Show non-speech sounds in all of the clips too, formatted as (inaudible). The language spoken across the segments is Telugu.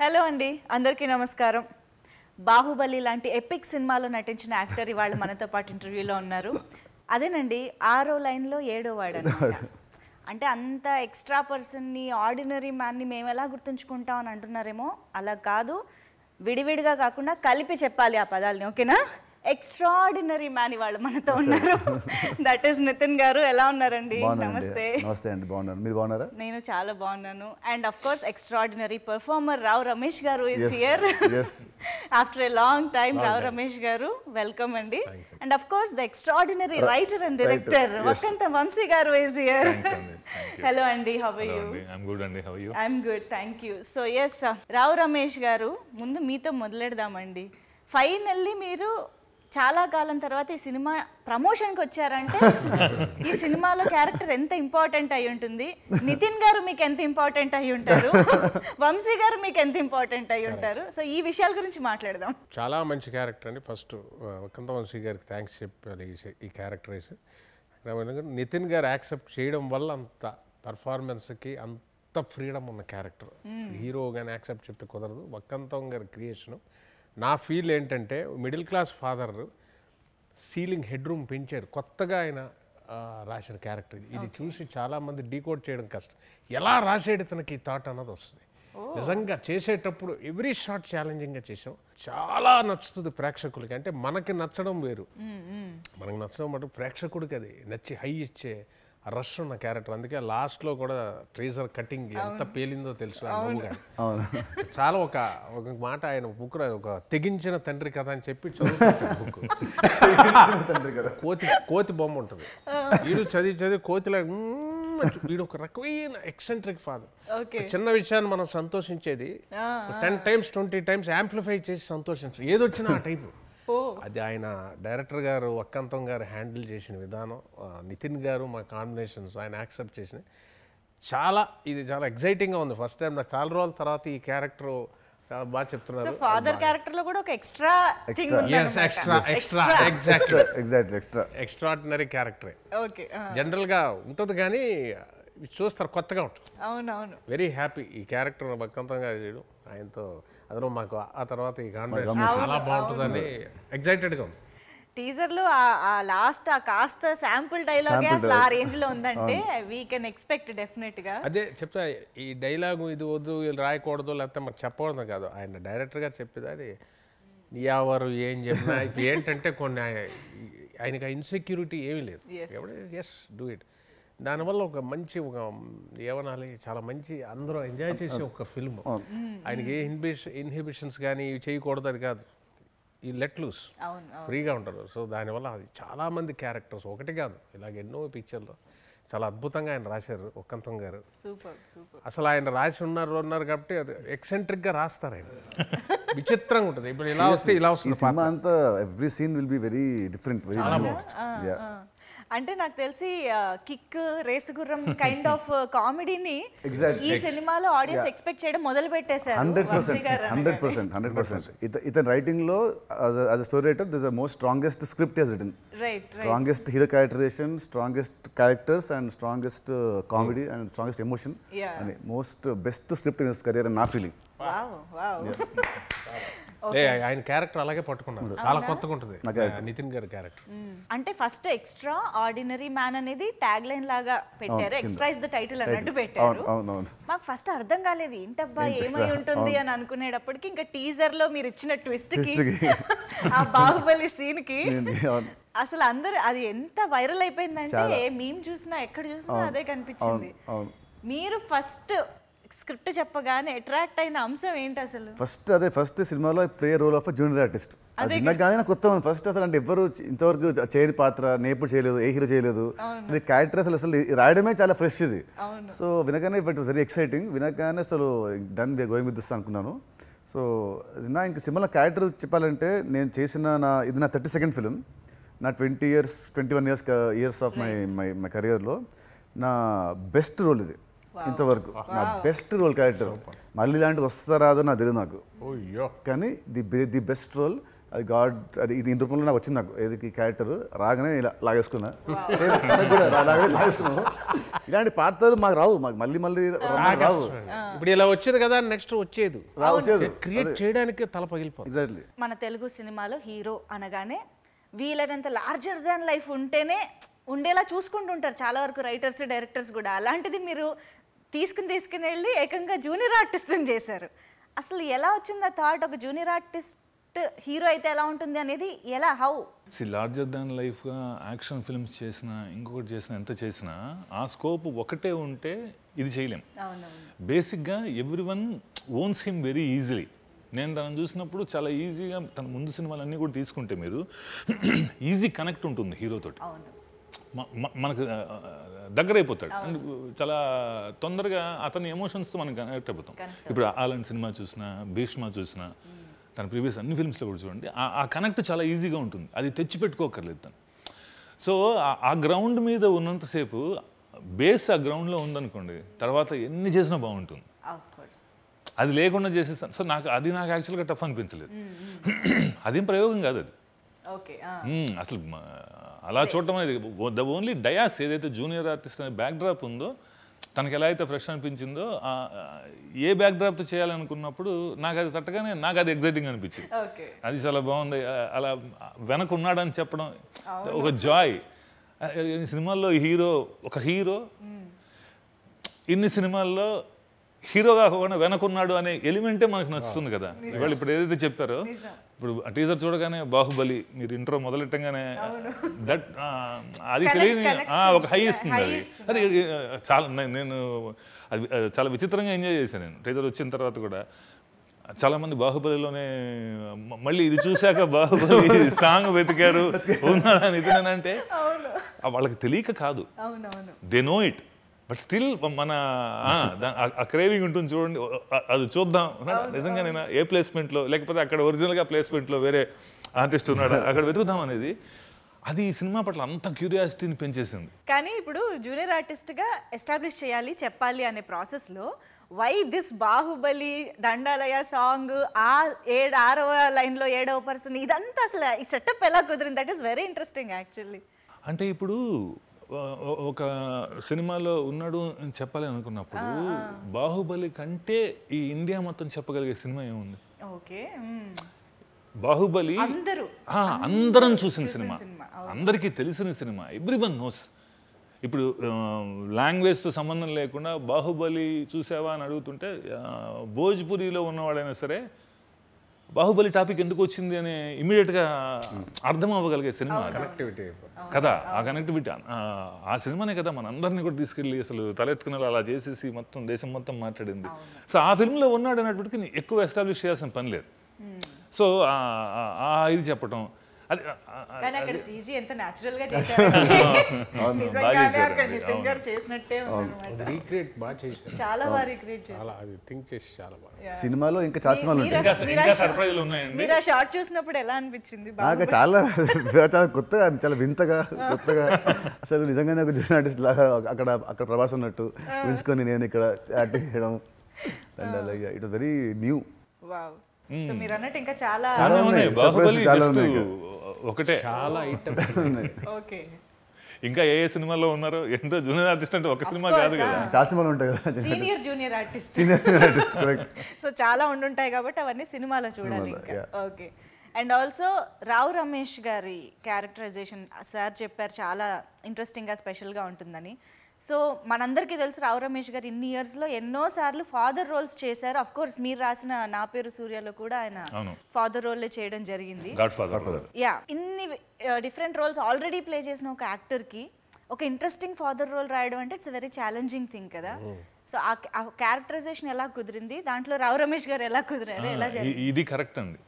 హలో అండి అందరికీ నమస్కారం. బాహుబలి లాంటి ఎపిక్ సినిమాలో నటించిన యాక్టర్ ఇవాళ మనతో పాటు ఇంటర్వ్యూలో ఉన్నారు. అదేనండి ఆరో లైన్లో ఏడో వాడు అంటే అంత ఎక్స్ట్రా పర్సన్ని ఆర్డినరీ మ్యాన్ని మేము ఎలా గుర్తుంచుకుంటాం అని అంటున్నారేమో అలా కాదు. విడివిడిగా కాకుండా కలిపి చెప్పాలి ఆ పదాలని ఓకేనా? ఎక్స్ట్రాడినరీ మ్యాన్ ఇవాళ మనతో ఉన్నారు. దట్ ఈస్ నితిన్ గారు. ఎలా ఉన్నారండి? నమస్తే. నమస్తే అండి. బాగున్నాను. మీరు బాగున్నారా? నేను చాలా బాగున్నాను. And of course extraordinary performer Rao Ramesh garu is Yes, here yes. After a long time Rao Ramesh garu welcome అండి. And of course the extraordinary writer and director. Vasanta Vamsi garu is here. Hello అండి how are you I'm good అండి how you I'm good thank you so yes Rao Ramesh garu ముందు మీతో మొదలెడదామండి. ఫైనల్లీ మీరు చాలా కాలం తర్వాత ఈ సినిమా ప్రమోషన్కి వచ్చారంటే ఈ సినిమాలో క్యారెక్టర్ ఎంత ఇంపార్టెంట్ అయి ఉంటుంది? నితిన్ గారు మీకు ఎంత ఇంపార్టెంట్ అయి ఉంటారు? వంశీ గారు మీకు ఎంత ఇంపార్టెంట్ అయి ఉంటారు? సో ఈ విషయాల గురించి మాట్లాడదాం. చాలా మంచి క్యారెక్టర్ అండి. ఫస్ట్ వకంత వంశీ గారికి థ్యాంక్స్ చెప్పాలి ఈ క్యారెక్టరైజ్ నితిన్ గారు యాక్సెప్ట్ చేయడం వల్ల అంత పర్ఫార్మెన్స్కి అంత ఫ్రీడమ్ ఉన్న క్యారెక్టర్. హీరో కానీ యాక్సెప్ట్ చెప్తే కుదరదు. వక్కంతం గారి క్రియేషను నా ఫీల్ ఏంటంటే middle class father ceiling head room పెంచాడు. కొత్తగా ఆయన రాసిన క్యారెక్టర్ ఇది. ఇది చూసి చాలామంది డీకోడ్ చేయడం కష్టం. ఎలా రాసేడు తనకి ఈ థాట్ అన్నది వస్తుంది. నిజంగా చేసేటప్పుడు ఎవ్రీ షాట్ ఛాలెంజింగ్గా చేసాం. చాలా నచ్చుతుంది ప్రేక్షకులకి. అంటే మనకి నచ్చడం వేరు. మనకి నచ్చడం మటు ప్రేక్షకుడికి అది నచ్చి హై ఇచ్చే రష్ ఉన్న క్యారెక్టర్. అందుకే లాస్ట్లో కూడా ట్రేజర్ కటింగ్ ఎంత పేలిందో తెలుసు. అవును. చాలా ఒక ఒక మాట ఆయన బుక్ ఒక తెగించిన తండ్రి కథ అని చెప్పి బుక్. తండ్రి కదా కోతి కోతి బొమ్మ ఉంటుంది. వీడు చదివి చదివి కోతిలా వీడు ఒక రకమైన ఎక్సెంట్రిక్ ఫాదర్ ఓకే. చిన్న విషయాన్ని మనం సంతోషించేది ten times twenty times amplify చేసి సంతోషించడం. ఏదొచ్చినా ఆ టైపు. అది ఆయన డైరెక్టర్ గారు వక్కంతం గారు హ్యాండిల్ చేసిన విధానం నితిన్ గారు మా కాంబినేషన్స్ ఆయన యాక్సెప్ట్ చేసిన. చాలా ఇది చాలా ఎగ్జైటింగ్గా ఉంది. ఫస్ట్ టైం నాకు చాలా రోజుల తర్వాత ఈ క్యారెక్టర్ చాలా బాగా సో చెప్తున్నారు ఫాదర్ క్యారెక్టర్లో కూడా ఒక extra extra extra exact extra exactly extra extraordinary క్యారెక్టరే okay జనరల్గా ఉంటుంది కానీ చూస్తారు కొత్తగా ఉంటుంది. అవునవును. వెరీ హ్యాపీ ఈ క్యారెక్టర్ బక్కంతంగా చేయడం ఆయనతో అందులో మాకు ఆ తర్వాత ఈ కాంబినేషన్ చాలా బాగుంటుందని ఎగ్జైటెడ్గా ఉంది. టీజర్లో ఆ- ఆ లాస్ట్ ఆ కాస్త శాంపుల్ డైలాగ్ అసలు ఆ రేంజ్లో ఉందంటే వీ కెన్ ఎక్స్పెక్ట్ డెఫినెట్గా. అదే చెప్తా ఈ డైలాగు ఇది వద్దు వీళ్ళు రాయకూడదు లేకపోతే మాకు చెప్పకూడదు కాదు. ఆయన డైరెక్టర్ గారు చెప్పేది అది ఎవరు ఏం చెప్పినా? (laughs) ఏంటంటే కొన్ని ఆయ- ఆయనకి ఆ ఇన్సెక్యూరిటీ ఏమీ లేదు. ఎస్ డూ ఇట్ దానివల్ల ఒక మంచి ఒక ఏమనాలి చాలా మంచి అందరూ ఎంజాయ్ చేసే ఒక ఫిల్మ్ ఆయనకి ఏ ఇన్హిబిషన్ ఇన్హిబిషన్స్ కానీ ఇవి చేయకూడదు అది కాదు. ఈ లెట్ లూస్. ఫ్రీగా ఉంటారు. సో దానివల్ల అది చాలామంది క్యారెక్టర్స్ ఒకటి కాదు ఇలాగ ఎన్నో పిక్చర్లు. చాలా అద్భుతంగా ఆయన రాశారు ఒక్కంతం గారు. Super super. అసలు ఆయన రాసి ఉన్నారు ఉన్నారు కాబట్టి అది ఎక్సెంట్రిక్గా రాస్తారు ఆయన. విచిత్రంగా ఉంటుంది. ఇప్పుడు ఇలా (laughs) వస్తే ఇలా వస్తుంది సినిమా అంతా every scene will be very different very yeah అంటే నాకు తెలిసి Kick Race Gurram kind (laughs) of కామెడీని. ఈ సినిమాలో ఆడియన్స్ ఎక్స్పెక్ట్ చేయడం మొదలు పెట్టేశారు hundred percent. Hundred percent hundred percent. ఇతని రైటింగ్లో as a story writer this most strongest script he's written right strongest hero characterization strongest characters and strongest comedy and strongest emotion Yeah. అని most best script in his career అని నా ఫీలింగ్ వావ్ వావ్ ఏ, ఆయన క్యారెక్టర్ అలాగే పట్టుకున్నారు. చాలా కొత్తగా ఉంటుంది. నితిన్ గారి క్యారెక్టర్. అంటే ఫస్ట్ ఎక్స్ట్రా ఆర్డినరీ మ్యాన్ అనేది ట్యాగ్ లైన్ లాగా పెట్టారు. ఎక్స్ట్రా ఇస్ ద టైటిల్ అన్నట్టు పెట్టారు. అవును అవును అవును. మాకు ఫస్ట్ అర్థం కాలేదు ఏంటబ్బా ఏమై ఉంటుంది అని అనుకునేటప్పటికి ఇంకా టీజర్లో మీరు ఇచ్చిన ట్విస్ట్కి (laughs) ఆ బాహుబలి సీన్కి అసలు అందరూ అది ఎంత వైరల్ అయిపోయిందంటే మేము చూసినా ఎక్కడ చూసినా అదే కనిపించింది. అవును. మీరు ఫస్ట్ స్క్రిప్ట్ చెప్పగానే అట్రాక్ట్ అయిన అంశం ఏంటి అసలు? ఫస్ట్ అదే ఫస్ట్ సినిమాలో play role of junior artist. అది వినగానే నాకు కొత్త ఫస్ట్ అసలు అంటే ఎవరు ఇంతవరకు చేయని పాత్ర నేపుడు చేయలేదు ఏ హీరో చేయలేదు. అసలు క్యారెక్టర్ అసలు అసలు రాయడమే చాలా ఫ్రెష్ ఇది. సో వినగానే ఇట్ వెరీ ఎక్సైటింగ్ వినగానే అసలు done be going with this అనుకున్నాను. సో నా ఇంక సినిమాలో క్యారెక్టర్ చెప్పాలంటే నేను చేసిన నా ఇది నా థర్టీ సెకండ్ ఫిలిం నా twenty years twenty one years years of my my my కెరియర్లో నా బెస్ట్ రోల్ ఇది. ఇంతవరకు. నా బెస్ట్ రోల్ క్యారెక్టర్ మళ్ళీ ఇలాంటిది వస్తా రాదో నాకు తెలియదు నాకు. కానీ ది ది బెస్ట్ రోల్ అది గాడ్ అది ఇది ఇంటి రూపంలో నాకు వచ్చింది నాకు. ఏది క్యారెక్టర్ రాగానే ఇలా లాగేసుకున్నా. లాగేసుకున్నాము ఇలాంటి పాత్రలు మాకు రావు. మాకు మళ్ళీ మళ్ళీ రావు. ఇప్పుడు ఇలా వచ్చేది కదా నెక్స్ట్ వచ్చేది. రా వచ్చేది. క్రియేట్ చేయడానికి తల పగిలిపోతుంది. ఎగ్జాక్ట్లీ మన తెలుగు సినిమాలో హీరో అనగానే వీలైనంత లార్జర్ దాన్ లైఫ్ ఉంటేనే ఉండేలా చూసుకుంటుంటారు చాలా వరకు రైటర్స్ డైరెక్టర్స్ కూడా. అలాంటిది మీరు తీసుకుని తీసుకుని వెళ్ళి ఏకంగా జూనియర్ ఆర్టిస్ట్ని చేశారు. అసలు ఎలా వచ్చింది ఆ థాట్ ఒక జూనియర్ ఆర్టిస్ట్ హీరో అయితే ఎలా ఉంటుంది అనేది ఎలా? హౌ సి లార్జర్ దాన్ లైఫ్గా యాక్షన్ ఫిల్మ్స్ చేసిన ఇంకొకటి చేసిన ఎంత చేసినా ఆ స్కోప్ ఒకటే ఉంటే ఇది చేయలేం. బేసిక్గా everyone owns him very easily నేను తనను చూసినప్పుడు చాలా ఈజీగా తన ముందు సినిమాలన్నీ కూడా తీసుకుంటే మీరు (clears throat) ఈజీ కనెక్ట్ ఉంటుంది హీరోతోటి మ- మనకు ఆ, దగ్గర అయిపోతాడు అండ్ చాలా తొందరగా అతని ఎమోషన్స్తో మనం కనెక్ట్ అయిపోతాం ఇప్పుడు అలాంటి సినిమా చూసినా భీష్మ చూసినా తన ప్రీవియస్ అన్ని ఫిల్మ్స్లో కూడా చూడండి ఆ- కనెక్ట్ చాలా ఈజీగా ఉంటుంది. అది తెచ్చిపెట్టుకోకర్లేదు తను. సో ఆ- గ్రౌండ్ మీద ఉన్నంతసేపు బేస్ ఆ గ్రౌండ్లో ఉందనుకోండి తర్వాత ఎన్ని చేసినా బాగుంటుంది. అది లేకుండా చేసేస్తాను సో నాకు అది నాకు యాక్చువల్గా టఫ్ అనిపించలేదు. (clears throat) అదేం ప్రయోగం కాదు అది. అసలు అలా చూడటం అనేది ద ఓన్లీ డయాస్ ఏదైతే జూనియర్ ఆర్టిస్ట్ అనే బ్యాక్ డ్రాప్ ఉందో తనకి ఎలా అయితే ఫ్రెష్ అనిపించిందో ఏ బ్యాక్ డ్రాప్తో చేయాలనుకున్నప్పుడు నాకు అది తట్టగానే నాకు అది ఎగ్జైటింగ్ అనిపించింది. అది చాలా బాగుంది. అలా వెనక ఉన్నాడని చెప్పడం ఒక జాయ్ సినిమాల్లో హీరో ఒక హీరో ఇన్ని సినిమాల్లో హీరో కాకుండా వెనకున్నాడు అనే ఎలిమెంటే మనకు నచ్చుతుంది కదా. ఇవాళ ఇప్పుడు ఏదైతే చెప్పారో ఇప్పుడు టీజర్ చూడగానే బాహుబలి మీరు ఇంట్రో మొదలెట్టంగానే దట్ అది తెలియని ఒక హై ఇస్తుంది అది. అది చాలా నేను అది చాలా విచిత్రంగా ఎంజాయ్ చేశాను నేను. టీజర్ వచ్చిన తర్వాత కూడా చాలా మంది బాహుబలిలోనే మళ్ళీ ఇది చూశాక బాహుబలి (laughs) సాంగ్ వెతికారు ఉన్నాడని ఇతనంటే ఆ వాళ్ళకి తెలియక కాదు. They know it but still మన ఆ, క్రేవింగ్ ఉంటుంది చూడండి. అది చూద్దాం. నిజంగా నేను ఏ ప్లేస్మెంట్లో లేకపోతే అక్కడ ఒరిజినల్గా ప్లేస్మెంట్లో వేరే ఆర్టిస్ట్ ఉన్నాడు? (laughs) అక్కడ వెతుకుదాం అనేది. అది ఈ సినిమా పట్ల అంత క్యూరియాసిటీని పెంచేసింది. కానీ ఇప్పుడు జూనియర్ ఆర్టిస్ట్గా ఎస్టాబ్లిష్ చేయాలి చెప్పాలి అనే ప్రాసెస్లో why this Baahubali Dandalayya song ఆ ఏడు ఆరవ లైన్లో ఏడవ పర్సన్ ఇదంతా అసలు ఈ సెటప్ ఎలా కుదిరింది? That is very interesting actually అంటే ఇప్పుడు ఒక సినిమాలో ఉన్నాడు అని చెప్పాలి అనుకున్నప్పుడు బాహుబలి కంటే ఈ ఇండియా మొత్తం చెప్పగలిగే సినిమా ఏముంది? ఓకే బాహుబలి అందరూ. చూసిన సినిమా. అందరికీ తెలిసిన సినిమా. ఎవ్రీ వన్ నోస్ ఇప్పుడు లాంగ్వేజ్తో సంబంధం లేకుండా బాహుబలి చూసావా అని అడుగుతుంటే భోజ్పురిలో ఉన్నవాడైనా సరే బాహుబలి టాపిక్ ఎందుకు వచ్చింది అని ఇమీడియట్గా అర్థం అవ్వగలిగే సినిమా అది. యాక్టివిటీ కదా? ఆ కనెక్టివిటీ ఆ సినిమానే కదా మన అందరినీ కూడా తీసుకెళ్ళి అసలు తలెత్తుకుని అలా చేసేసి మొత్తం దేశం మొత్తం మాట్లాడింది. సో ఆ ఫిల్మ్లో ఉన్నాడు అన్నప్పటికీ ఎక్కువ ఎస్టాబ్లిష్ చేయాల్సిన పని లేదు. సో ఇది చెప్పటం కానీ అక్కడ సీజీ ఎంత న్యాచురల్గా (laughs) చేశారు. నిజంగానే చేశారండి, అక్కడ నితిన్ గారు చేసినట్టే ఉందన్నమాట. రీక్రియేట్ బాగా చేశారు. చాలా బాగా రిక్రియేట్ చేశారు. చాలా అది థింక్ చేసి చాలా బాగా. సినిమాలో ఇంకా చాలా సినిమాలు ఉంటాయి. ఇంకా ఇంకా సర్ప్రైజ్లు ఉన్నాయండి? మీరు ఆ షార్ట్ చూసినప్పుడు ఎలా అనిపించింది? నాకు చాలా (laughs) చాలా కొత్తగా చాలా వింతగా కొత్తగా. అసలు నిజంగానే ఒక జూనియర్ ఆర్టిస్ట్ లాగా అక్కడ అక్కడ ప్రభాస్ ఉన్నట్టు ఉంచుకొని నేను ఇక్కడ యాక్టింగ్ చేయడం. And it very new. Wow. So మీరు అన్నట్టు ఇంకా చాలా చాలా ఉన్నాయి. ఉన్నాయి, బాహుబలి ఒకటే. చాలా (laughs) ఐటమ్ ఓకే. ఇంకా ఏ ఏ సినిమాలో ఉన్నారు? ఎంతో జూనియర్ ఆర్టిస్ట్ అంటే ఒక సినిమా కాదు కదా. చాలా సినిమాలు ఉంటాయి కదా. Senior junior artist senior artist correct so చాలా ఉండుంటాయి కాబట్టి అవన్నీ సినిమాలో చూడాలి ఇంకా. Okay and also Rao Ramesh గారి క్యారెక్టరైజేషన్ సార్ చెప్పారు చాలా ఇంట్రెస్టింగ్గా స్పెషల్గా ఉంటుందని. సో మనందరికీ తెలుసు రావు రమేష్ గారు ఇన్ని ఇయర్స్లో ఎన్నో సార్లు ఫాదర్ రోల్స్ చేశారు. అఫ్ కోర్స్ మీరు రాసిన నా పేరు సూర్యలో కూడా ఆయన అవును. ఫాదర్ రోల్లే చేయడం జరిగింది. యా ఇన్ని డిఫరెంట్ రోల్స్ ఆల్రెడీ ప్లే చేసిన ఒక యాక్టర్కి ఒక ఇంట్రెస్టింగ్ ఫాదర్ రోల్ రాయడం అంటే ఇట్స్ వెరీ ఛాలెంజింగ్ థింగ్ కదా. సో ఆ క్యారెక్టరైజేషన్ ఎలా కుదిరింది? దాంట్లో రావు రమేష్ గారు ఎలా కుదిరారు? ఎలా ఇది కరెక్ట్ అండి.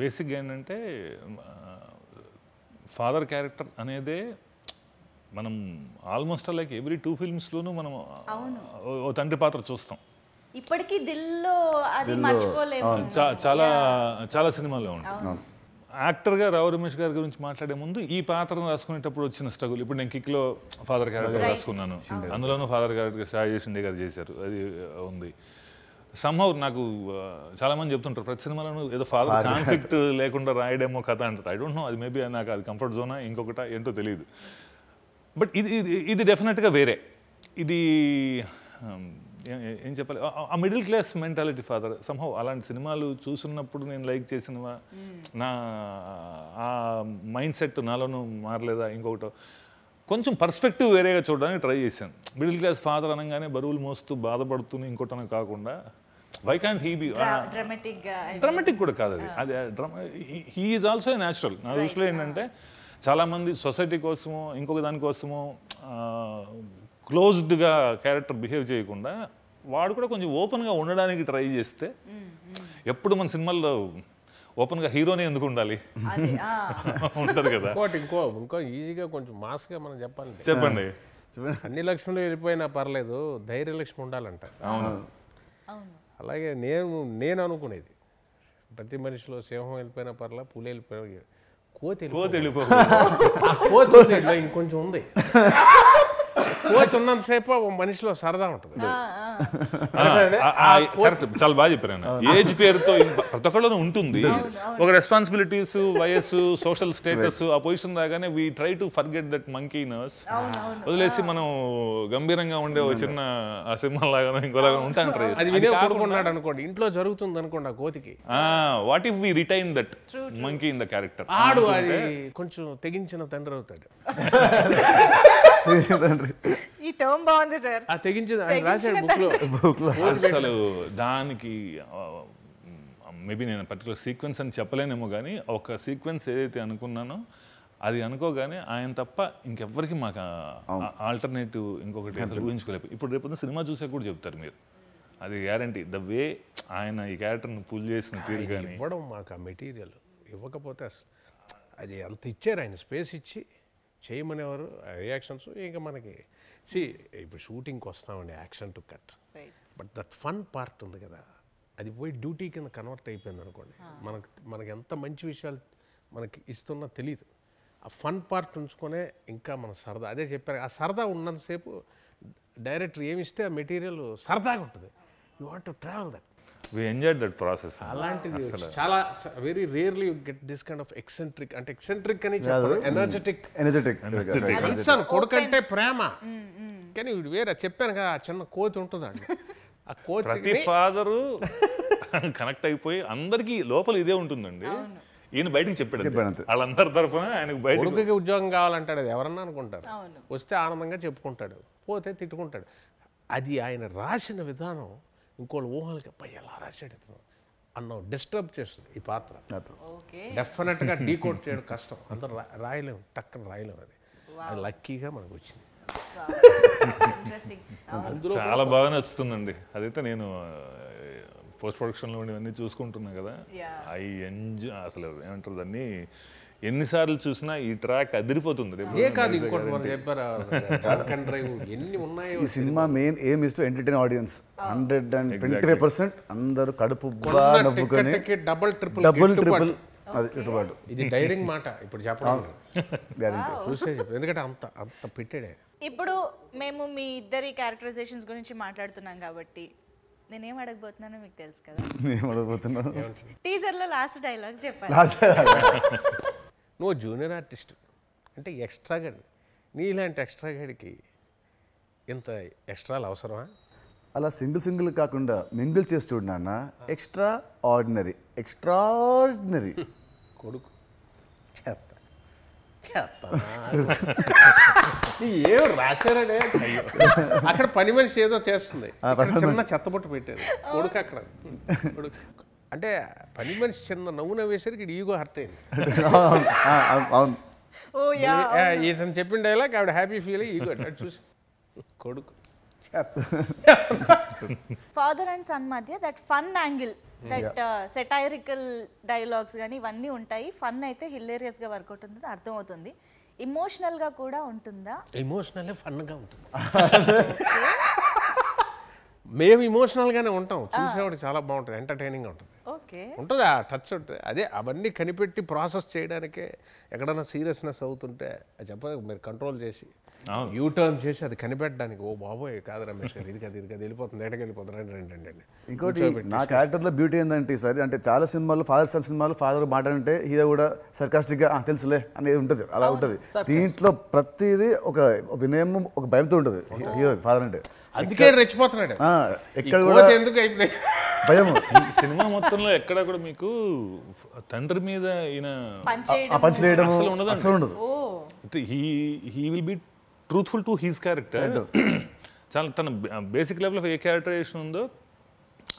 బేసిక్ ఏంటంటే ఫాదర్ క్యారెక్టర్ అనేదే మనం ఆల్మోస్ట్ లైక్ ఎవ్రీ టూ ఫిల్మ్స్లోనూ మనం ఓ- ఓ తండ్రి పాత్ర చూస్తాం. ఇప్పటికీ దిల్లో అది మర్చిపోలేము. చాలా చాలా సినిమాల్లో ఉంటుంది యాక్టర్గా రావు రమేష్ గారి గురించి మాట్లాడే ముందు ఈ పాత్రను రాసుకునేటప్పుడు వచ్చిన స్ట్రగుల్ ఇప్పుడు నేను కిక్లో ఫాదర్ క్యారెక్టర్ రాసుకున్నాను. అందులోనూ ఫాదర్ క్యారెక్టర్ సాయి షిండే గారు చేశారు. అది ఉంది. సంహవ్ నాకు ఆ, చాలా మంది చెప్తుంటారు ప్రతి సినిమాలోనూ ఏదో ఫాదర్ కాన్ఫ్లిక్ట్ లేకుండా రాయడేమో కథ అంటారు. ఐ డోంట్ నో అది మేబీ నాకు అది కంఫర్ట్ జోనా ఇంకొకట ఏంటో తెలియదు బట్ ఇది ఇది- డెఫినెట్గా వేరే. ఇది ఏ- చెప్పాలి? ఆ- middle class mentality father somehow అలాంటి సినిమాలు చూస్తున్నప్పుడు నేను లైక్ చేసినవా? నా ఆ మైండ్ సెట్ నాలోనూ మారలేదా? ఇంకొకటో. కొంచెం పర్స్పెక్టివ్ వేరేగా చూడడానికి ట్రై చేశాను. మిడిల్ క్లాస్ ఫాదర్ అనగానే బరువులు మోస్తూ బాధపడుతూ ఇంకోటన కాకుండా why can't he be dramatic కూడా కాదు అది. అది హీ ఈజ్ ఆల్సో న్యాచురల్ నా దృష్టిలో ఏంటంటే చాలామంది సొసైటీ కోసమో ఇంకొక దానికోసమో క్లోజ్డ్గా క్యారెక్టర్ బిహేవ్ చేయకుండా వాడు కూడా కొంచెం ఓపెన్గా ఉండడానికి ట్రై చేస్తే ఎప్పుడు మన సినిమాల్లో ఓపెన్గా హీరోనే ఎందుకు ఉండాలి? అది ఆ, (laughs) ఉంటుంది కదా. ఇంకోటి ఇంకో ఇంకో ఈజీగా కొంచెం మాస్గా మనం చెప్పాలంటే. చెప్పండి. అన్ని లక్ష్ములు వెళ్ళిపోయినా పర్లేదు ధైర్య లక్ష్మి ఉండాలంట. అవును. అవును. అలాగే నేను నేను అనుకునేది. ప్రతి మనిషిలో సింహం వెళ్ళిపోయినా పర్లా పులి వెళ్ళిపోయినా కోతి కోతి వెళ్ళిపో ఆ కోతి (laughs) ఇంకొంచెం ఉంది. (laughs) కోతి ఉన్నంతసేపు మనిషిలో సరదా ఉంటుంది. చాలా బాగా చెప్పారు ఏజ్ పేరుతో ప్రతి ఒక్కళ్ళలో ఉంటుంది. ఒక రెస్పాన్సిబిలిటీస్ వయస్సు సోషల్ స్టేటస్ ఆ పొజిషన్ రాగానే we try to forget that monkey nurse వదిలేసి మనం గంభీరంగా ఉండే ఒక చిన్న ఆ సింహం లాగా ఇంకోలాగా ఉంటాను ట్రై అది వినే కొడుకున్నాడు అనుకోండి ఇంట్లో జరుగుతుంది అనుకోండి ఆ కోతికి. What if we retain that monkey in the character ఆడు అది కొంచెం తెగించిన తండ్రి అవుతాడు. తండ్రి (laughs) ఈ టర్మ్ బాగుంది సార్. ఆ తెగించిన ఆయన రాశాడు బుక్లో బుక్లో. అసలు దానికి మేబీ నేను పర్టికులర్ సీక్వెన్స్ అని చెప్పలేనేమో కానీ ఒక సీక్వెన్స్ ఏదైతే అనుకున్నానో అది అనుకోగానే ఆయన తప్ప ఇంకెవ్వరికి మాకు ఆల్టర్నేటివ్ ఇంకొకటి అసలు ఊహించుకోలేదు ఇప్పుడు రేపు సినిమా చూసే కూడా చెప్తారు మీరు. అది గ్యారంటీ ద వే ఆయన ఈ క్యారెక్టర్ని పుల్ చేసిన తీరు కానీ ఇవ్వడం మాకు ఆ మెటీరియల్ ఇవ్వకపోతే అసలు అది అంత ఇచ్చారు ఆయన. స్పేస్ ఇచ్చి చేయమనేవారు రియాక్షన్స్ ఇంకా మనకి. సి ఇప్పుడు షూటింగ్కి వస్తామండి action to cut. But that fun part ఉంది కదా అది పోయి డ్యూటీ కింద కన్వర్ట్ అయిపోయింది అనుకోండి. మనకు మనకి ఎంత మంచి విషయాలు మనకి ఇస్తున్నా తెలియదు ఆ ఫన్ పార్ట్ ఉంచుకొనే ఇంకా మన సరదా అదే చెప్పారు ఆ సరదా ఉన్నంతసేపు డైరెక్టర్ ఏమి ఇస్తే ఆ మెటీరియల్ సరదాగా ఉంటుంది. You want to travel that we enjoy that process అలాంటిది చాలా very rarely get this kind of eccentric అంటే ఎక్సెంట్రిక్ అని ఎనర్జెటిక్ ఎనర్జెటిక్ కన్సర్న్ కొడుకంటే ప్రేమ. కానీ వీడు వేరే చెప్పాను కదా ఆ చిన్న కోతి ఉంటుందండి. ఆ ప్రతి కోతి ఫాదరు కనెక్ట్ అయిపోయి అందరికీ లోపల ఇదే ఉంటుందండి. ఈయన బయటికి చెప్పాడు. వాళ్ళందరి తరఫున ఆయనకు బయటకు కొడుకుకి ఉద్యోగం కావాలంటాడు అది ఎవరన్నా అనుకుంటారు. వస్తే ఆనందంగా చెప్పుకుంటాడు పోతే తిట్టుకుంటాడు. అది ఆయన రాసిన విధానం ఇంకోళ్ళు ఊహలకి అబ్బాయి ఎలా రాశాడు ఇతను? అన్న డిస్టర్బ్ చేస్తుంది ఈ పాత్ర. ఓకే. డెఫినెట్గా డీకోడ్ (laughs) చేయడం కష్టం. అందరూ రా- రాయలేము. టక్కన రాయలేము అది. అది లక్కీగా మనకు వచ్చింది. ఇంట్రెస్టింగ్ (laughs) చాలా బాగా నచ్చుతుందండి. అదైతే నేను పోస్ట్ ప్రొడక్షన్లో ఇవన్నీ చూసుకుంటున్నా కదా. ఐ ఎంజాయ్ అసలు ఏమంటారు దాన్ని? ఎన్నిసార్లు చూసినా ఈ ట్రాక్ అదిరిపోతుంది ఏ కాదు ఇంకోటి డ్రైవ్ ఎన్ని ఉన్నాయో ఈ cinema main aim is to entertain audience hundred and twenty five percent అందరూ కడుపు నవ్వుకొని ticket double triple double triple అది ఇటుబాటు ఇది డైరింగ్ మాట ఇప్పుడు చెప్పడం గ్యారంటీ చూసే ఎందుకంటే అంత అంత పెట్టాడే ఇప్పుడు మేము మీ ఇద్దరి క్యారెక్టరైజేషన్స్ గురించి మాట్లాడుతున్నాం కాబట్టి నేనేం అడగబోతున్నానో మీకు తెలుసు కదా. ఏం అడగబోతున్నావు టీజర్లో లాస్ట్ డైలాగ్ చెప్పాలి. నువ్వు జూనియర్ ఆర్టిస్ట్. అంటే ఎక్స్ట్రా గడి నీలాంటి ఎక్స్ట్రా గడికి ఇంత ఎక్స్ట్రాలు అవసరమా? అలా సింగిల్ సింగిల్ కాకుండా మింగిల్ చేసి చూడు నాన్న ఎక్స్ట్రా ఆర్డినరీ ఎక్స్ట్రాడినరీ కొడుకు. చేస్తా చేస్తానా? నీ. (laughs) ఏం రాశారనే. అక్కడ పని మనిషి ఏదో చేస్తుంది. చిన్న చెత్తబొట్టు పెట్టారు. కొడుకు అక్కడ. (laughs) కొడుకు. అంటే పని మనిషి చిన్న నవ్వు నవ్వేసరికి ఈగో హర్ట్ అయింది. అవును ఇతను చెప్పిన డైలాగ్ ఆవిడ హ్యాపీ ఫీల్ అయ్యి ఈగో అటు చూసి కొడుకు. ఫాదర్ అండ్ సన్ మధ్య that fun angle that satirical dialogues కానీ ఇవన్నీ ఉంటాయి. ఫన్ అయితే హిల్లేరియస్గా వర్కౌట్ ఉంటుంది అర్థమవుతుంది. ఇమోషనల్గా కూడా ఉంటుందా? ఎమోషనల్ ఫన్గా ఉంటుంది. (laughs) మేము ఎమోషనల్గానే ఉంటాం. చూసేవాడు చాలా బాగుంటుంది ఎంటర్టైనింగ్గా ఉంటుంది. ఉంటుంది ఆ టచ్ ఉంటుంది. అదే అవన్నీ కనిపెట్టి ప్రాసెస్ చేయడానికే ఎక్కడైనా సీరియస్నెస్ అవుతుంటే అది చెప్ప మీరు కంట్రోల్ చేసి అవును. యూ టర్న్ చేసి అది కనిపెట్టడానికి ఓ బాబోయ్ కాదు రమేష్ గారు ఇది కాదు ఇది కాదు వెళ్ళిపోతుంది ఎక్కడికి వెళ్ళిపోతుంది రండి రండి రండి రండి. ఇంకోటి నా క్యారెక్టర్లో బ్యూటీ ఏంటంటే ఈసారి అంటే చాలా సినిమాల్లో ఫాదర్ సన్ సినిమాలో ఫాదర్ మాట అంటే హీరో కూడా సర్కాస్టిక్గా తెలుసులే అనేది ఉంటుంది అలా ఉంటుంది. దీంట్లో ప్రతిదీ ఒక వినయం ఒక భయంతో ఉంటుంది హీరో ఫాదర్ అంటే. అందుకే రెచ్చిపోతున్నాడు. ఎక్కడ కూడా ఎందుకు అయిపోయింది? భయము. ఈ సినిమా మొత్తంలో ఎక్కడ కూడా మీకు తండ్రి మీద ఈయన పనిచేయడం ఆ పంచ్ వేయడం అసలు ఉండదండి. అసలు ఉండదు. He he will be truthful to his character. చాలా తన basic level of a characterization ఉందో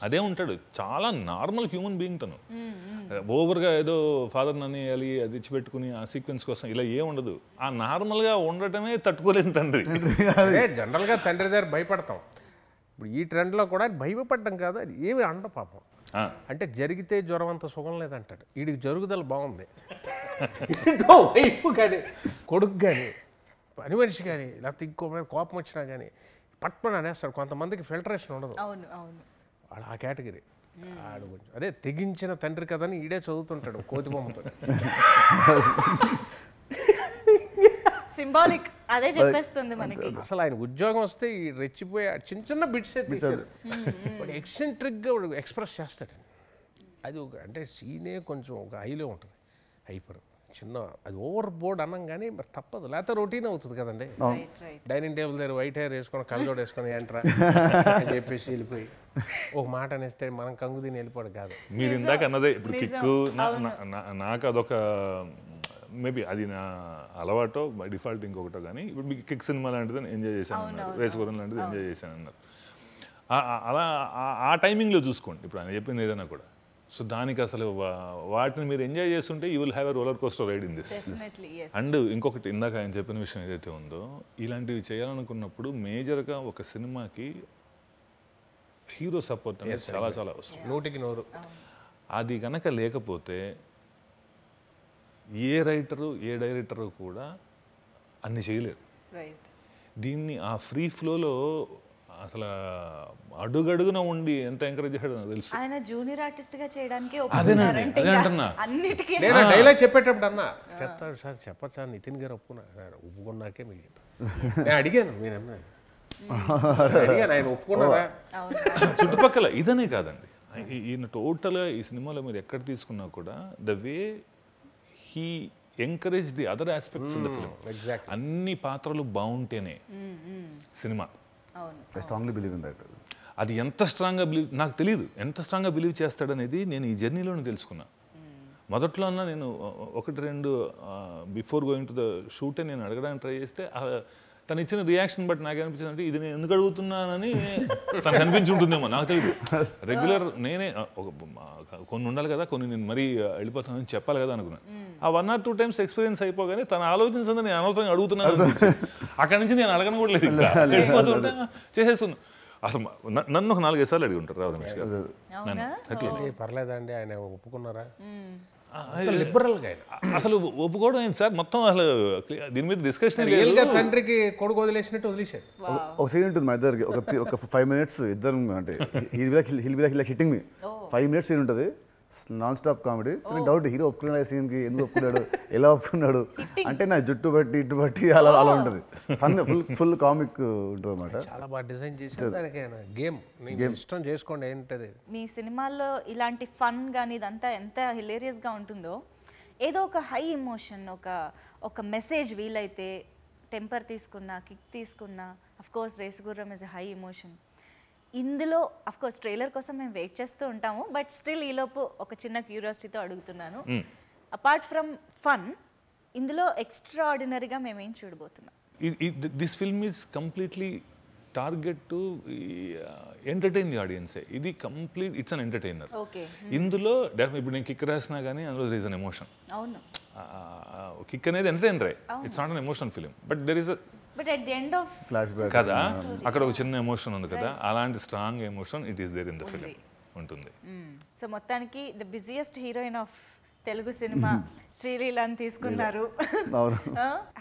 అదే ఉంటాడు. చాలా నార్మల్ హ్యూమన్ బీయింగ్ తను. ఓవర్గా ఏదో ఫాదర్ నన్నేయాలి అది ఇచ్చిపెట్టుకుని ఆ సీక్వెన్స్ కోసం ఇలా ఏం ఉండదు. ఆ నార్మల్గా ఉండటమే తట్టుకోలేని తండ్రి. అదే జనరల్గా తండ్రి దగ్గర భయపడతాం. ఇప్పుడు ఈ ట్రెండ్లో కూడా భయపడడం కాదు. అది ఏమి అండ పాపం. ఆ, అంటే జరిగితే జ్వరం అంత సుఖం లేదంటాడు. వీడికి జరుగుదల బాగుంది. (laughs) వైపు కానీ కొడుకు కానీ పని మనిషి కానీ లేకపోతే ఇంకో కోపం వచ్చినా కానీ పట్టుమని అనేస్తాడు. కొంతమందికి ఫిల్టరేషన్ ఉండదు. అవును అవును. వాడు ఆ కేటగిరీ. ఆడు కొంచెం అదే తెగించిన తండ్రి కదని ఈడే చదువుతుంటాడు కోతి బొమ్మతో సింబాలిక్ అదే. చెప్పేస్తుంది మనకి. అసలు ఆయన ఉద్యోగం వస్తే ఈ రెచ్చిపోయి ఆ చిన్న చిన్న బిట్స్ తీసేది. వాడు ఎక్సెంట్రిక్గా వాడు ఎక్స్ప్రెస్ చేస్తాడు. అది ఒక అంటే సీనే కొంచెం ఒక హైలో ఉంటుంది. హైపర్ చిన్న అది ఓవర్ బోర్డ్ అన్నం కానీ మరి తప్పదు. లేకపోతే రొటీన్ అవుతుంది కదండి. రైట్ రైట్ డైనింగ్ టేబుల్ దగ్గర వైట్ హెయిర్ వేసుకొని కళ్ళజోడు వేసుకొని ఏంట్రా? (laughs) అని చెప్పేసి వెళ్ళిపోయి. ఒక మాట అనేస్తే మనం కంగు తిని వెళ్ళిపోవడం కాదు. మీరు ఇందాక అన్నదే ఇప్పుడు కిక్కు నాకు అదొక మేబీ అది నా అలవాటో బై డిఫాల్ట్ ఇంకొకటో కానీ ఇప్పుడు మీకు కిక్ సినిమా లాంటిది ఎంజాయ్ చేశాను అన్నారు. రేసుకోవడం లాంటిది ఎంజాయ్ చేశాను అన్నారు. ఆ- ఆ- అలా ఆ- టైమింగ్లో చూసుకోండి. ఇప్పుడు ఆయన చెప్పింది ఏదైనా కూడా. సో దానికి అసలు వాటిని మీరు ఎంజాయ్ చేస్తుంటే you will have a roller coaster ride in this and ఇంకొకటి ఇందాక ఆయన చెప్పిన విషయం ఏదైతే ఉందో ఇలాంటివి చేయాలనుకున్నప్పుడు మేజర్గా ఒక సినిమాకి హీరో సపోర్ట్ అనేది చాలా చాలా అవసరం నూటికి నూరు. అది కనుక లేకపోతే ఏ రైటరు ఏ డైరెక్టరు కూడా అన్ని చేయలేరు. రైట్ దీన్ని ఆ ఫ్రీ ఫ్లోలో అసలు అడుగడుగున ఉండి ఎంత ఎంకరేజ్ చేశాడో నాకు తెలుసు. ఆయన జూనియర్ ఆర్టిస్ట్గా చేయడానికి అదేనండి, అదే అంటున్నా. అన్నిటికీ నేను డైలాగ్ చెప్పేటప్పుడు అన్నా చెప్తాడు సార్ చెప్పచ్చా? నితిన్ గారు ఒప్పుకున్నా. ఒప్పుకున్నాకే మీకు చెప్పాను నేను అడిగాను మీరు చుట్టుపక్కల ఇదనే కాదండి. ఈయన టోటల్గా ఈ సినిమాలో మీరు ఎక్కడ తీసుకున్నా కూడా the way he encourage the other aspects in the film exactly. అన్ని పాత్రలు బాగుంటేనే సినిమా. అవును. I strongly believe in that అది ఎంత స్ట్రాంగ్గా బిలీవ్ నాకు తెలియదు ఎంత స్ట్రాంగ్గా బిలీవ్ చేస్తాడనేది నేను ఈ జర్నీలోనే తెలుసుకున్నా. మొదట్లో అన్న నేను ఒకటి రెండు బిఫోర్ గోయింగ్ టు ద షూటే నేను అడగడానికి ట్రై చేస్తే ఆ, తను ఇచ్చిన రియాక్షన్ బట్టి నాకు అనిపించింది అంటే ఇది నేను ఎందుకు అడుగుతున్నానని తనకు అనిపించి ఉంటుందేమో నాకు తెలియదు రెగ్యులర్ నేనే ఒక కొన్ని ఉండాలి కదా కొన్ని నేను మరీ వెళ్ళిపోతానని చెప్పాలి కదా అనుకున్నా. ఆ one or two times experience అయిపోగానే తను ఆలోచించింది నేను అనవసరంగా అడుగుతున్నాను. అక్కడి నుంచి నేను అడగను కూడా లేదు ఇంకా. వెళ్ళిపోతుంటే చేసేస్తున్నా అసలు నన్ను ఒక నాలుగైదు సార్లు అడిగి ఉంటారు రావు రమేష్ గారు. పర్లేదండి ఆయన ఒప్పుకున్నారా? లిబరల్గా ఆయన. అసలు ఒప్పుకోవడం ఏంటి సార్? మొత్తం అసలు దీని మీద డిస్కషన్ రియల్గా తండ్రికి కొడుకు వదిలేసినట్టు వదిలేశారు. ఒక- సీన్ ఉంటుంది మా ఇద్దరికి. ఒక ఒక ఫైవ్ మినిట్స్ ఇద్దరు అంటే హిల్ బిలాక్ హిల్ హిట్టింగ్ మీ ఫైవ్ మినిట్స్ సీన్ ఉంటుంది. Non stop comedy. Doubt hero ఒప్పుకున్నాడు సీన్కి ఎందుకు ఒప్పుకున్నాడు (laughs) ఎలా ఒప్పుకున్నాడు? అంటే నా జుట్టు బట్టి ఇటు బట్టి అలా అలా ఉంటుంది. ఫన్ ఫుల్ ఫుల్ కామిక్ ఉంటుంది అనమాట చాలా బాగా డిజైన్ ఆయన గేమ్. నీకు ఇష్టం చేసుకోండి ఏంటది? మీ సినిమాల్లో ఇలాంటి ఫన్ కానీ ఇదంతా ఎంత హిలేరియస్గా ఉంటుందో ఏదో ఒక హై ఎమోషన్ ఒక ఒక మెసేజ్ వీలైతే టెంపర్ తీసుకున్నా కిక్ తీసుకున్నా of course Race Gurram is high emotion ఇందులో అఫ్ కోర్స్ ట్రైలర్ కోసం మేము వెయిట్ చేస్తూ ఉంటాము బట్ స్టిల్ ఈలోపు ఒక చిన్న క్యూరియాసిటీతో అడుగుతున్నాను. అపార్ట్ ఫ్రమ్ ఫన్ ఇందులో ఎక్స్ట్రా ఆర్డినరీగా మేము చూడబోతున్నాం? This film is completely target to entertain the ఆడియన్సే ఇది కంప్లీట్ ఇట్స్ అన్ ఎంటర్టైనర్ ఇందులో ఇప్పుడు నేను కిక్ రాసినా కానీ అందులో రీజ్ అన్ ఎమోషన్ కిక్ అనేది ఎంటర్టైనరే it's not an emotion film but there is but at the end of flashback కదా? అక్కడ ఒక చిన్న ఎమోషన్ ఉంది కదా? అలాంటి strong emotion it is there in the film ఉంటుంది. సో మొత్తానికి the busiest heroine of Telugu cinema శ్రీలీలాని తీసుకున్నారు.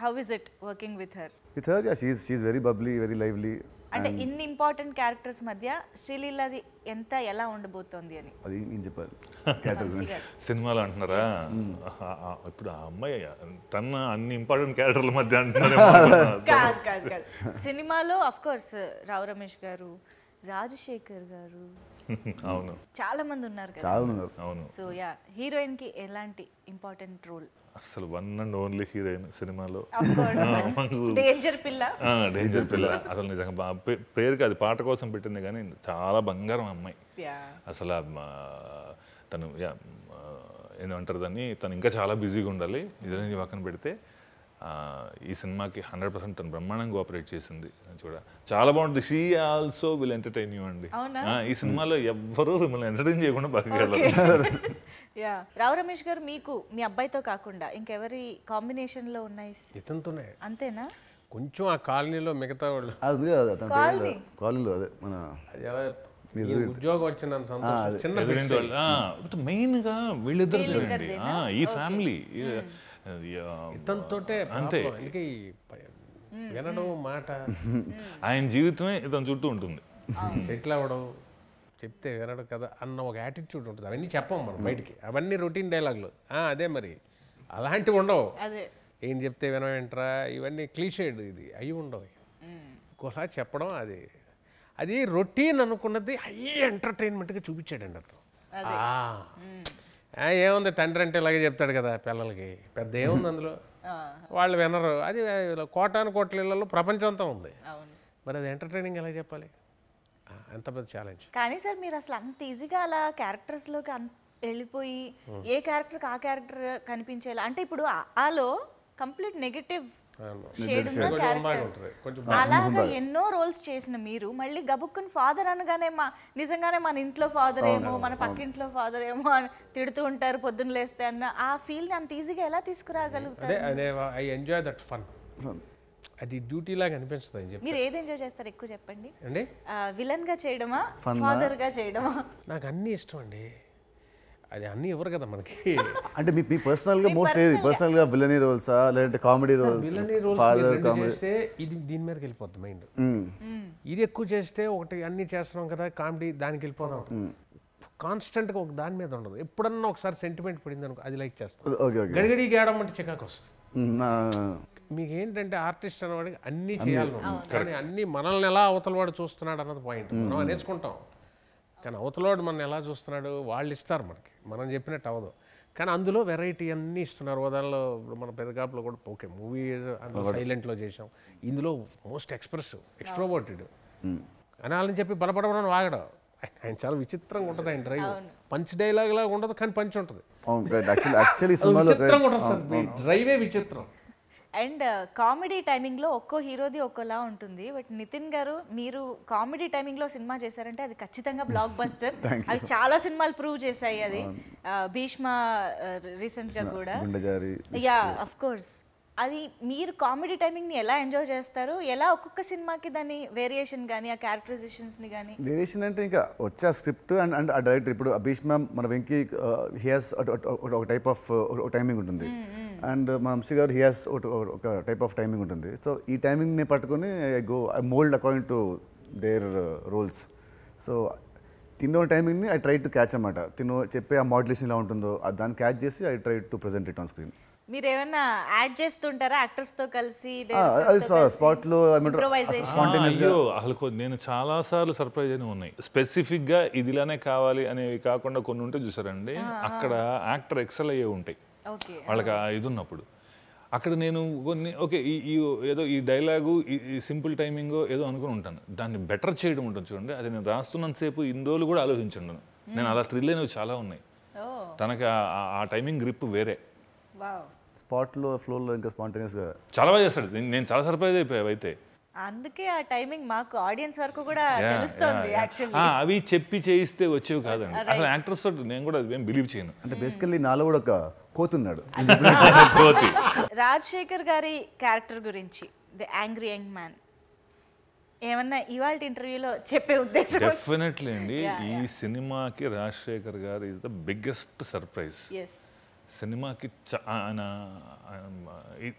How is it working with her with her she's she's very bubbly very lively అంటే ఇన్ని ఇంపార్టెంట్ క్యారెక్టర్స్ మధ్య శ్రీలీలది ఎంత ఎలా ఉండబోతోంది అని? అది నేను చెప్పాలి. (laughs) సినిమాలో అంటున్నారా? ఆ- ఇప్పుడు ఆ అమ్మాయి తన అన్ని ఇంపార్టెంట్ క్యారెక్టర్ల మధ్య (laughs) అంటున్నారు కాదు కాదు కాదు. సినిమాలో అఫ్ కోర్స్ రావు రమేష్ గారు రాజశేఖర్ గారు. (laughs) అవును. చాలా మంది ఉన్నారు కదా. చాలా ఉన్నారు. అవును. సో యా హీరోయిన్కి ఎలాంటి ఇంపార్టెంట్ రోల్? అసలు వన్ అండ్ ఓన్లీ హీరోయిన్ సినిమాలో. (laughs) డేంజర్ పిల్ల. డేంజర్ పిల్ల. అసలు నిజంగా పేరుకి అది పాట కోసం పెట్టింది కానీ చాలా బంగారం అమ్మాయి. యా. అసలు తను ఏమంటారు దాన్ని? తను ఇంకా చాలా బిజీగా ఉండాలి. ఇదే పక్కన పెడితే ఈ సినిమాకి హండ్రెడ్ పర్సెంట్ తను బ్రహ్మాండంగా ఆపరేట్ చేసింది. అది కూడా చాలా బాగుంటుంది. She also will entertain you అండి. అవునా? ఆ, ఈ సినిమాలో ఎవ్వరూ మిమ్మల్ని ఎంటర్టైన్ చేయకుండా (laughs) యా. రావు రమేష్ గారు మీకు మీ అబ్బాయితో కాకుండా ఇంకెవరి కాంబినేషన్లో ఉన్నాయి? ఇతనితోనే అంతేనా? కొంచెం ఆ కాలనీలో మిగతా వాళ్ళు. అది ఉంది కదా తన కాలనీ. కాలనీలో అదే మన ఉద్యోగం వచ్చినంత సంతోషం చిన్న ఎదురింటి వాళ్ళు. ఆ, మెయిన్గా వీళ్ళిద్దరు ఈ ఫ్యామిలీ ఇతనితోటే అంతే. అందుకే వినడం మాట. ఆయన జీవితమే ఇతని చుట్టూ ఉంటుంది. సెటిల్ అవ్వడం చెప్తే వినడం కదా అన్న ఒక యాటిట్యూడ్ ఉంటుంది. అవన్నీ చెప్పం మనం బయటికి. అవన్నీ రొటీన్ డైలాగులు ఆ, అదే మరి. అలాంటివి ఉండవు. అదే. ఏం చెప్తే వినవేంట్రా ఇవన్నీ క్లీషేడ్ ఇది. అవి ఉండవు. ఇంకోసారి చెప్పడం అది. అది రొటీన్ అనుకున్నది హై ఎంటర్టైన్మెంట్గా చూపించాడండి అతను. ఏముంది? తండ్రి అంటే ఇలాగే చెప్తాడు కదా పిల్లలకి. పెద్ద ఏముంది అందులో? వాళ్ళు వినరు. అది కోటాను కోట్ల ఇళ్ళలో ప్రపంచం అంతా ఉంది మరి అది ఎంటర్టైనింగ్ ఎలా చెప్పాలి? ఎంత పెద్ద ఛాలెంజ్ కానీ సార్ మీరు అసలు అంత ఈజీగా అలా క్యారెక్టర్స్లోకి అన్- వెళ్ళిపోయి ఏ క్యారెక్టర్ ఆ క్యారెక్టర్ కనిపించేలా? అంటే ఇప్పుడు ఆలో కంప్లీట్ నెగటివ్ షేడ్ ఉన్న క్యారెక్టర్ ఉంటుంది కొంచెం అలాగా ఎన్నో రోల్స్ చేసిన మీరు. మళ్ళీ గబుక్కుని ఫాదర్ అనగానే మా నిజంగానే మన ఇంట్లో ఫాదర్ ఏమో మన పక్కింట్లో ఫాదర్ ఏమో అని తిడుతూ ఉంటారు పొద్దున్న లేస్తే అన్న ఆ ఫీల్ని అంత ఈజీగా ఎలా తీసుకురాగలుగుతారు? అదే అదే ఐ ఎంజాయ్ దట్ ఫన్ అది డ్యూటీ లాగా అనిపించదు అని చెప్పి మీరు ఏది ఎంజాయ్ చేస్తారు ఎక్కువ చెప్పండి? అండి విలన్గా చేయడమా? ఫాదర్గా చేయడమా? నాకు అన్నీ ఇష్టం అండి. అది అన్నీ ఇవ్వరు కదా మనకి. అంటే మీ మీ పర్సనల్గా మోస్ట్ ఏది? పర్సనల్గా. విలనీ రోల్సా లేదంటే comedy villainy roles roles father comedy చేస్తే ఇది దీని మీదకి వెళ్ళిపోద్ది మైండ్ ఇది ఎక్కువ చేస్తే ఒకటి అన్ని చేస్తున్నాం కదా కామెడీ దానికి వెళ్ళిపోదాం. కాన్స్టెంట్గా ఒక దాని మీద ఉండదు. ఎప్పుడన్నా ఒకసారి సెంటిమెంట్ పడింది అనుకో అది లైక్ చేస్తాం. గడిగడి గేయడం అంటే చికాకు వస్తుంది. మీకు ఏంటంటే ఆర్టిస్ట్ అనేవాడికి అన్నీ చేయాలి. కానీ అన్నీ మనల్ని ఎలా అవతలవాడు చూస్తున్నాడు అన్నది పాయింట్ మనం అనేసుకుంటాం. కానీ అవతలవాడు మనం ఎలా చూస్తున్నాడు? వాళ్ళు ఇస్తారు మనకి. మనం చెప్పినట్టు అవ్వదు. కానీ అందులో వెరైటీ అన్నీ ఇస్తున్నారు. ఉదాహరణలో ఇప్పుడు మన పెదగాపులో కూడా ఓకే మూవీ అందులో సైలెంట్లో చేసాం ఇందులో మోస్ట్ ఎక్స్ప్రెసివ్ ఎక్స్ట్రోవర్టెడ్ అనాలని చెప్పి బలపడమని వాగడం. ఆయన చాలా విచిత్రంగా ఉంటుంది ఆయన డ్రైవ్ పంచ్ డైలాగ్ లాగా ఉండదు కానీ పంచ్ ఉంటుంది. విచిత్రంగా డ్రైవే విచిత్రం. అండ్ కామెడీ టైమింగ్లో ఒక్కో హీరోది ఒక్కోలా ఉంటుంది. బట్ నితిన్ గారు మీరు కామెడీ టైమింగ్లో సినిమా చేశారంటే అది ఖచ్చితంగా బ్లాక్ బస్టర్ (laughs) అవి చాలా సినిమాలు ప్రూవ్ చేశాయి అది. భీష్మ రీసెంట్గా కూడా. యా అఫ్ కోర్స్ అది మీరు కామెడీ టైమింగ్ని ఎలా ఎంజాయ్ చేస్తారు? ఎలా ఒక్కొక్క సినిమాకి దాని వేరియేషన్ కానీ ఆ క్యారెక్టరైజేషన్స్ని కానీ వేరియేషన్ అంటే ఇంకా వచ్చే ఆ స్క్రిప్ట్ అండ్ అండ్ ఆ డైరెక్టర్ ఇప్పుడు భీష్మ మన Venky he has type of timing ఉంటుంది. అండ్ మన Vamsi garu he has type of timing ఉంటుంది. సో ఈ టైమింగ్ని పట్టుకొని I go I mould according to their roles so తిన్న టైమింగ్ని ఐ ట్రై టు క్యాచ్ అనమాట తిను చెప్పే ఆ మోడ్యులేషన్ ఎలా ఉంటుందో ఆ దాన్ని క్యాచ్ చేసి I try to present it on screen మీరు ఏమైనా యాడ్ చేస్తుంటారా? యాక్టర్స్తో కలిసి. ఆ, అయ్యో అసలు నేను చాలా సార్లు సర్ప్రైజ్ అయిన ఉన్నాయి. స్పెసిఫిక్గా ఇది ఇలానే కావాలి అనేవి కాకుండా కొన్ని ఉంటే చూసారండి అక్కడ యాక్టర్ ఎక్సెల్ అయ్యే ఉంటాయి. వాళ్ళకి ఆ ఇది ఉన్నప్పుడు అక్కడ నేను కొన్ని ఓకే ఈ ఈ ఏదో ఈ డైలాగు ఈ సింపుల్ టైమింగ్ ఏదో అనుకుని ఉంటాను. దాన్ని బెటర్ చేయడం ఉంటుంది చూడండి. అది నేను రాస్తున్నంతసేపు ఇన్ని రోజులు కూడా ఆలోచించండు నేను అలా థ్రిల్ అయినవి చాలా ఉన్నాయి. తనకి ఆ- టైమింగ్ గ్రిప్ వేరే. స్పాట్లో ఫ్లోలో ఇంకా స్పాంటేనియస్గా చాలా బాగా చేస్తాడు. నేను- నేను చాలా సర్ప్రైజ్ అయిపోయావు అయితే అందుకే ఆ టైమింగ్ మాకు ఆడియన్స్ వరకు కూడా తెలుస్తుంది యాక్చువల్లీ ఆ, అవి చెప్పి చేయిస్తే వచ్చేవి కాదండి. అసలు యాక్టర్స్ తోటి నేను కూడా ఏం బిలీవ్ చేయను. అంటే బేసికల్లీ నాలో కూడా ఒక కోతున్నాడు కోతి. రాజశేఖర్ గారి క్యారెక్టర్ గురించి ది యాంగ్రీ యంగ్ మ్యాన్ ఏమన్నా ఇవాళ ఇంటర్వ్యూలో చెప్పే ఉద్దేశం? డెఫినెట్లీ అండి. ఈ సినిమాకి రాజశేఖర్ గారు ఇస్ ద బిగ్గెస్ట్ సర్ప్రైజ్ సినిమాకి ఆయన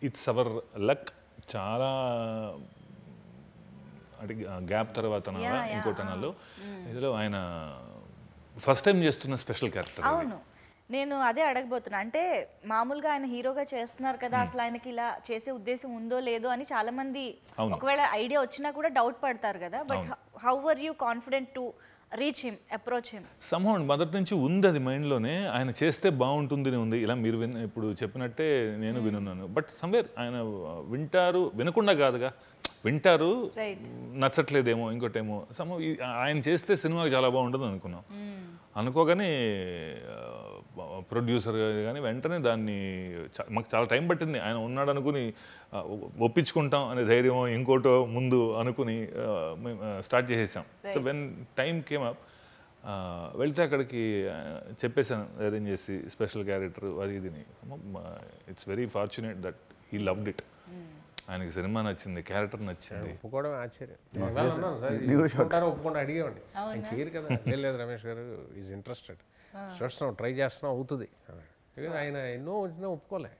ఇట్స్ అవర్ లక్. చాలా అంటే గ్యాప్ తర్వాత ఇంకోటి అనాలో ఇందులో ఆయన ఫస్ట్ టైం చేస్తున్న స్పెషల్ క్యారెక్టర్ అవును. నేను అదే అడగబోతున్నా. అంటే మామూలుగా ఆయన హీరోగా చేస్తున్నారు కదా అసలు ఆయనకి ఇలా చేసే ఉద్దేశం ఉందో లేదో అని చాలా మంది. ఒకవేళ ఐడియా వచ్చినా కూడా డౌట్ పడతారు కదా. But how are you confident to reach him approach him somehow మొదటి నుంచి ఉంది అది మైండ్లోనే ఆయన చేస్తే బాగుంటుంది ఉంది. ఇలా మీరు విన్ ఇప్పుడు చెప్పినట్టే నేను వినున్నాను. బట్ సమ్వేర్ ఆయన వింటారు వినకుండా కాదుగా. వింటారు. నచ్చట్లేదేమో ఇంకోటేమో. సమ్ ఆయన చేస్తే సినిమాకి చాలా బాగుంటుంది అనుకున్నాం. అనుకోగానే ప్రొడ్యూసర్ కానీ వెంటనే దాన్ని చా- మాకు చాలా టైం పట్టింది. ఆయన ఉన్నాడు అనుకుని ఒప్పించుకుంటాం అనే ధైర్యం ఇంకోటో ముందు అనుకుని స్టార్ట్ చేసేసాం. So when time came up వెళ్తే అక్కడికి చెప్పేశాను అరేంజ్ చేసి స్పెషల్ క్యారెక్టర్ అది ఇదిని. It's very fortunate that he loved it ఆయనకి సినిమా నచ్చింది క్యారెక్టర్ నచ్చింది. ఒప్పుకోవడం ఆశ్చర్యం. ఒప్పుకుండా అడిగేవాడిని. ఆయన చేయరు కదా. లేదు రమేష్ గారు ఈజ్ ఇంట్రెస్టెడ్ చూస్తున్నాం ట్రై చేస్తున్నాం అవుతుంది. ఆయన ఎన్నో వచ్చినా ఒప్పుకోలే.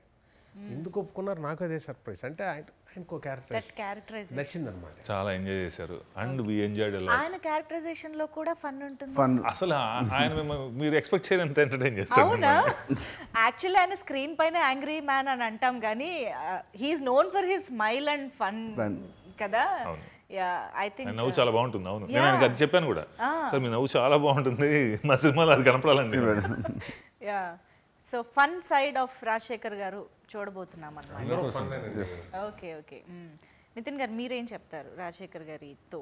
ఎందుకు ఒప్పుకున్నారు? నాకు అదే సర్ప్రైజ్. అంటే ఆయన ఆయనకు క్యారెక్టర్ దట్ క్యారెక్టరైజేషన్ నచ్చిందన్నమాట. చాలా ఎంజాయ్ చేశారు. అండ్ వి ఎంజాయ్డ్ ఎలా ఆయన క్యారెక్టరైజేషన్లో కూడా ఫన్ ఉంటుంది. ఫన్ అసలు ఆయన మీరు ఎక్స్పెక్ట్ చేయనంత ఎంటర్టైన్ చేస్తారు అవునా? యాక్చువల్లీ ఆయన స్క్రీన్ పైన యాంగ్రీ మ్యాన్ అని అంటాం కానీ he's known for his smile and fun కదా? నవ్వు చాలా బాగుంటుంది అవును. నేను ఆయనకి అది చెప్పాను కూడా. సార్ మీ నవ్వు చాలా బాగుంటుంది. మా సినిమాలో అది కనపడాలండి. (laughs) Yeah. So fun side of Rajasekhar garu చూడబోతున్నాం అన్నమాట. ఓకే ఓకే నితిన్ గారు మీరేం చెప్తారు రాజశేఖర్ గారితో?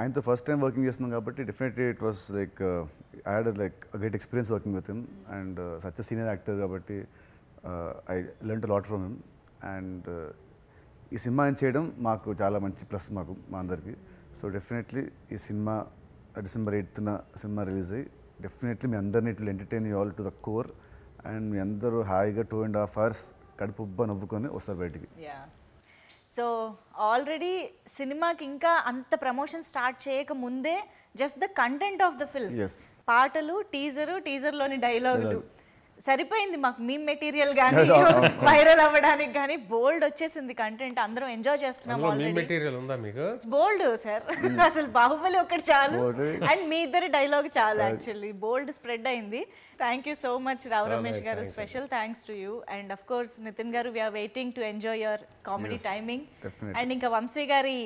ఆయనతో ఫస్ట్ టైం వర్కింగ్ చేస్తున్నాం కాబట్టి definitely it was like I had like great experience working with him and such senior actor కాబట్టి I learn lot from him and ఈ సినిమా ఆయన చేయడం మాకు చాలా మంచి ప్లస్ మాకు మా అందరికీ. సో డెఫినెట్లీ ఈ సినిమా డిసెంబర్ ఎయిత్న సినిమా రిలీజ్ అయ్యి డెఫినెట్లీ మీ అందరినీ it entertain you all to the core. And మీ అందరూ హాయిగా టూ అండ్ హాఫ్ అవర్స్ కడుపుబ్బ నవ్వుకొని వస్తారు బయటికి. సో ఆల్రెడీ సినిమాకి ఇంకా అంత ప్రమోషన్ స్టార్ట్ చేయక ముందే just the content of the film. పాటలు టీజరు టీజర్లోని డైలాగులు. సరిపోయింది మాకు మీ మెటీరియల్ కానీ వైరల్ అవ్వడానికి కానీ బోల్డ్ వచ్చేసింది కంటెంట్ అందరం ఎంజాయ్ చేస్తున్నాం మెటీరియల్ ఉందా మీకు? బోల్డ్ సార్ (laughs) అసలు బాహుబలి ఒకటి చాలు. అండ్ మీ ఇద్దరి డైలాగ్ చాలు యాక్చువల్లీ బోల్డ్ స్ప్రెడ్ అయింది. Thank you so much Rao Ramesh గారు. Special thanks to you and of course Nitin గారు we are waiting to enjoy your comedy timing. And ఇంకా వంశీ గారి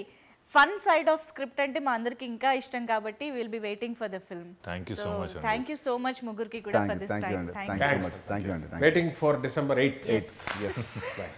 ఫన్ సైడ్ ఆఫ్ స్క్రిప్ట్ అంటే మా అందరికి ఇంకా ఇష్టం కాబట్టి will be waiting for the film Thank you so much అండి. థ్యాంక్ యూ సో మచ్ ముగ్గురికి కూడా thank for you this thank you time thank thank you you so much thank you అండి thank you waiting for December. Bye.